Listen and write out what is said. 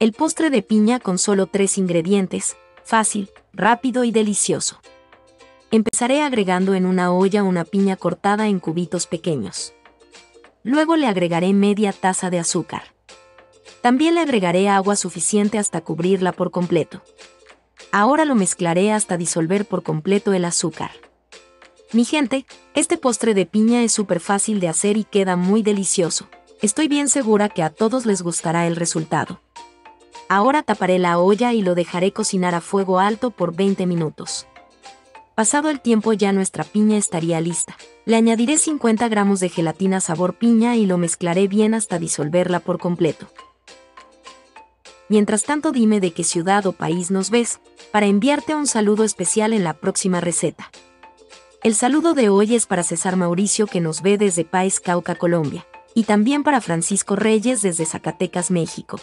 El postre de piña con solo tres ingredientes, fácil, rápido y delicioso. Empezaré agregando en una olla una piña cortada en cubitos pequeños. Luego le agregaré media taza de azúcar. También le agregaré agua suficiente hasta cubrirla por completo. Ahora lo mezclaré hasta disolver por completo el azúcar. Mi gente, este postre de piña es súper fácil de hacer y queda muy delicioso. Estoy bien segura que a todos les gustará el resultado. Ahora taparé la olla y lo dejaré cocinar a fuego alto por 20 minutos. Pasado el tiempo ya nuestra piña estaría lista. Le añadiré 50 gramos de gelatina sabor piña y lo mezclaré bien hasta disolverla por completo. Mientras tanto dime de qué ciudad o país nos ves, para enviarte un saludo especial en la próxima receta. El saludo de hoy es para César Mauricio que nos ve desde País Cauca, Colombia, y también para Francisco Reyes desde Zacatecas, México.